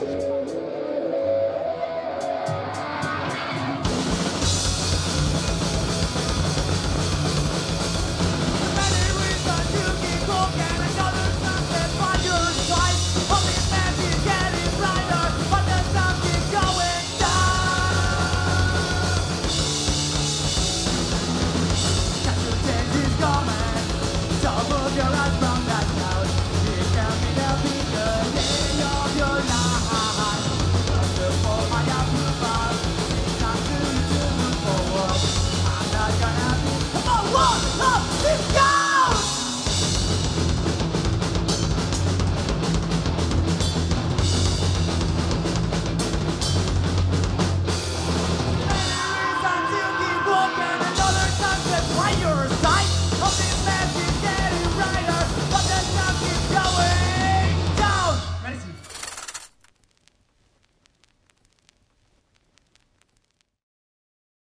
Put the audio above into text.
Thank la